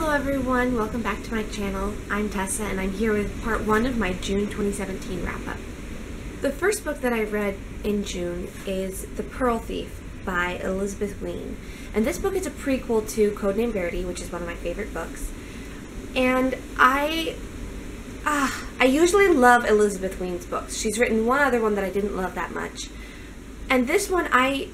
Hello everyone, welcome back to my channel. I'm Tessa and I'm here with part one of my June 2017 wrap up. The first book that I read in June is The Pearl Thief by Elizabeth Wein. And this book is a prequel to Codename Verity, which is one of my favorite books. And I ah, I usually love Elizabeth Wein's books. She's written one other one that I didn't love that much. And this one I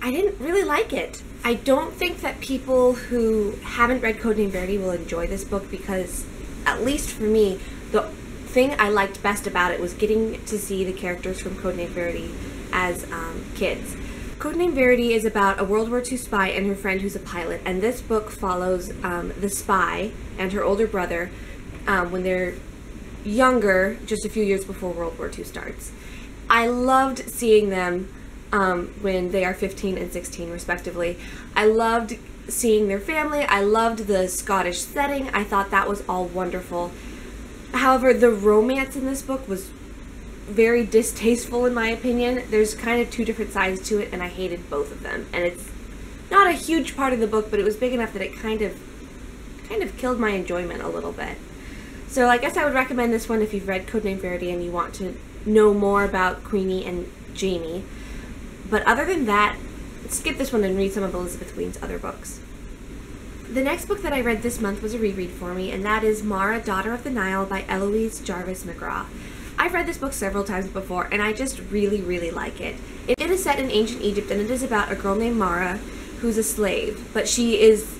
I didn't really like it. I don't think that people who haven't read Codename Verity will enjoy this book because, at least for me, the thing I liked best about it was getting to see the characters from Codename Verity as um, kids. Codename Verity is about a World War II spy and her friend who's a pilot, and this book follows um, the spy and her older brother um, when they're younger, just a few years before World War II starts. I loved seeing them um, when they are 15 and 16 respectively. I loved seeing their family. I loved the Scottish setting. I thought that was all wonderful. However, the romance in this book was very distasteful in my opinion. There's kind of two different sides to it and I hated both of them. And it's not a huge part of the book, but it was big enough that it kind of kind of killed my enjoyment a little bit. So I guess I would recommend this one if you've read Codename Verity and you want to know more about Queenie and Jamie. But other than that, skip this one and read some of Elizabeth Wein's other books. The next book that I read this month was a reread for me, and that is Mara, Daughter of the Nile by Eloise Jarvis McGraw. I've read this book several times before, and I just really, really like it. It is set in ancient Egypt, and it is about a girl named Mara who's a slave, but she is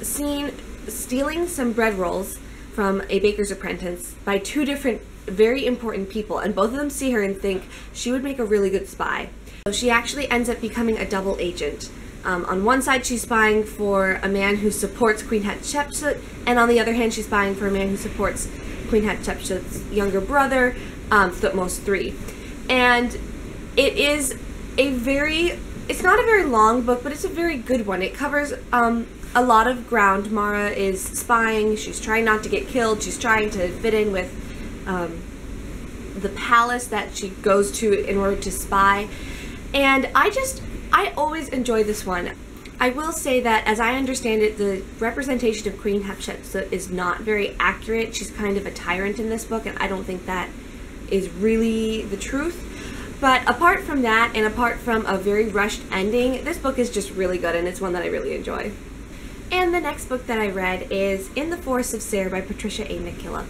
seen stealing some bread rolls from a baker's apprentice by two different very important people, and both of them see her and think she would make a really good spy. So she actually ends up becoming a double agent. Um, on one side, she's spying for a man who supports Queen Hatshepsut, and on the other hand, she's spying for a man who supports Queen Hatshepsut's younger brother, um, Thutmose III. And it is a very, it's not a very long book, but it's a very good one. It covers um, a lot of ground. Mara is spying, she's trying not to get killed, she's trying to fit in with um, the palace that she goes to in order to spy. And I just, I always enjoy this one. I will say that, as I understand it, the representation of Queen Hatshepsut is not very accurate. She's kind of a tyrant in this book, and I don't think that is really the truth. But apart from that, and apart from a very rushed ending, this book is just really good, and it's one that I really enjoy. And the next book that I read is In the Forest of Serre by Patricia A. McKillip.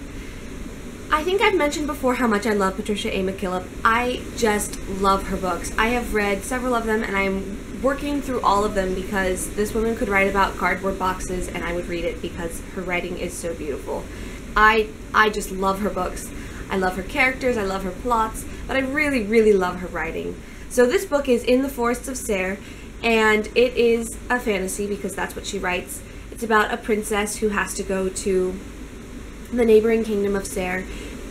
I think I've mentioned before how much I love Patricia A. McKillip. I just love her books. I have read several of them and I'm working through all of them because this woman could write about cardboard boxes and I would read it because her writing is so beautiful. I I just love her books. I love her characters, I love her plots, but I really, really love her writing. So this book is In the Forests of Serre and it is a fantasy because that's what she writes. It's about a princess who has to go to the neighboring kingdom of Serre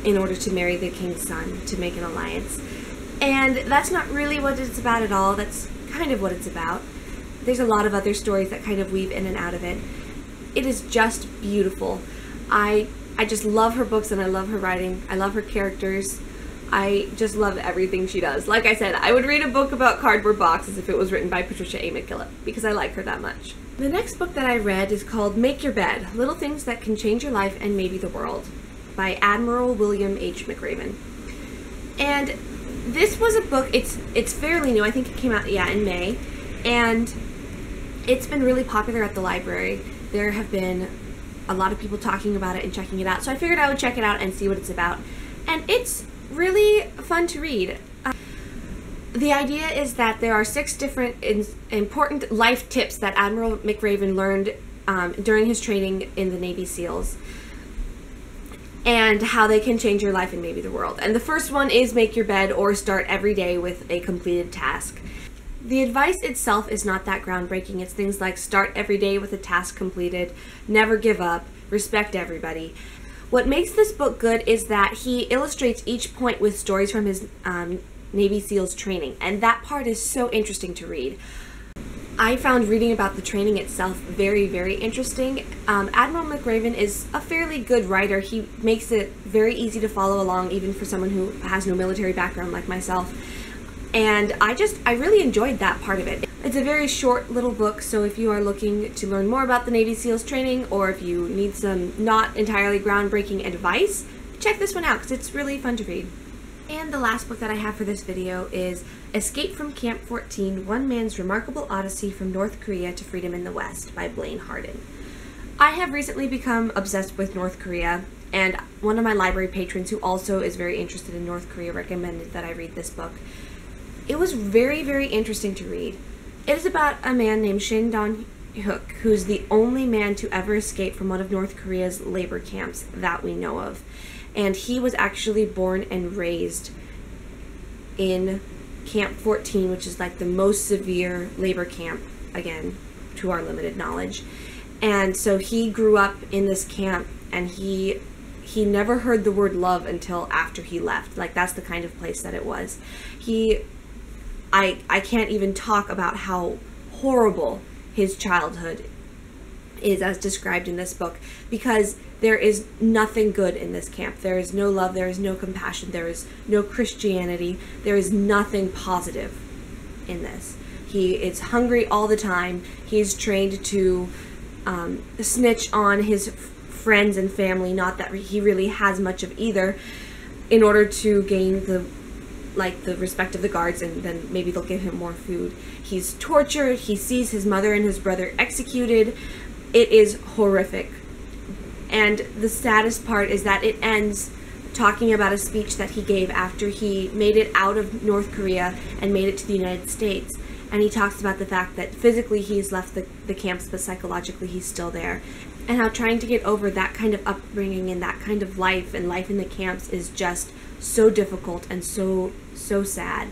in order to marry the king's son to make an alliance. And that's not really what it's about at all. That's kind of what it's about. There's a lot of other stories that kind of weave in and out of it. It is just beautiful. I I just love her books and I love her writing. I love her characters. I just love everything she does. Like I said, I would read a book about cardboard boxes if it was written by Patricia A. McKillip because I like her that much. The next book that I read is called Make Your Bed Little Things That Can Change Your Life and Maybe the World by Admiral William H. McRaven. And this was a book, it's, it's fairly new, I think it came out, yeah, in May, and it's been really popular at the library. There have been a lot of people talking about it and checking it out, so I figured I would check it out and see what it's about. And it's really fun to read the idea is that there are six different important life tips that Admiral McRaven learned um, during his training in the Navy SEALs and how they can change your life and maybe the world. And the first one is make your bed or start every day with a completed task. The advice itself is not that groundbreaking. It's things like start every day with a task completed, never give up, respect everybody. What makes this book good is that he illustrates each point with stories from his um, Navy SEALs training, and that part is so interesting to read. I found reading about the training itself very, very interesting. Um, Admiral McRaven is a fairly good writer. He makes it very easy to follow along, even for someone who has no military background like myself. And I just, I really enjoyed that part of it. It's a very short little book, so if you are looking to learn more about the Navy SEALs training or if you need some not entirely groundbreaking advice, check this one out because it's really fun to read. And the last book that I have for this video is Escape from Camp 14 One Man's Remarkable Odyssey from North Korea to Freedom in the West by Blaine Harden. I have recently become obsessed with North Korea, and one of my library patrons who also is very interested in North Korea recommended that I read this book. It was very, very interesting to read. It is about a man named Shin Dong Hook, who's the only man to ever escape from one of North Korea's labor camps that we know of and he was actually born and raised in Camp 14, which is like the most severe labor camp, again, to our limited knowledge. And so he grew up in this camp and he he never heard the word love until after he left. Like that's the kind of place that it was. He I I can't even talk about how horrible his childhood is as described in this book because there is nothing good in this camp. There is no love, there is no compassion, there is no Christianity, there is nothing positive in this. He is hungry all the time. He's trained to um, snitch on his friends and family, not that he really has much of either, in order to gain the like the respect of the guards and then maybe they'll give him more food. He's tortured, he sees his mother and his brother executed. It is horrific and the saddest part is that it ends talking about a speech that he gave after he made it out of North Korea and made it to the United States. And he talks about the fact that physically he's left the, the camps, but psychologically he's still there. And how trying to get over that kind of upbringing and that kind of life and life in the camps is just so difficult and so, so sad.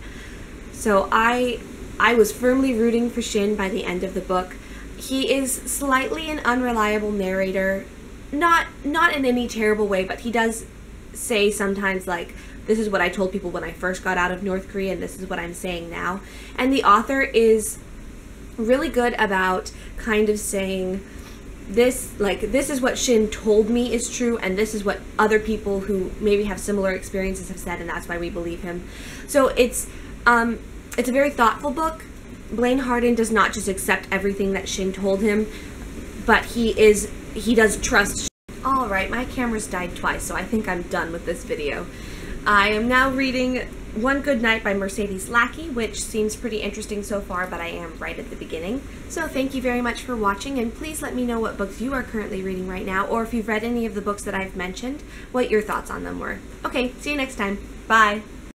So I, I was firmly rooting for Shin by the end of the book. He is slightly an unreliable narrator not not in any terrible way, but he does say sometimes like this is what I told people when I first got out of North Korea and this is what I'm saying now. And the author is really good about kind of saying this like this is what Shin told me is true and this is what other people who maybe have similar experiences have said and that's why we believe him. So it's um it's a very thoughtful book. Blaine Harden does not just accept everything that Shin told him, but he is he does trust. Alright, my camera's died twice, so I think I'm done with this video. I am now reading One Good Knight by Mercedes Lackey, which seems pretty interesting so far, but I am right at the beginning. So thank you very much for watching, and please let me know what books you are currently reading right now, or if you've read any of the books that I've mentioned, what your thoughts on them were. Okay, see you next time. Bye!